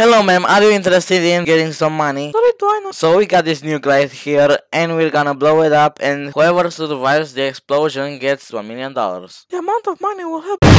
Hello ma'am, are you interested in getting some money? Sorry, do I know? So we got this new glide here and we're gonna blow it up and whoever survives the explosion gets one million dollars. The amount of money will help.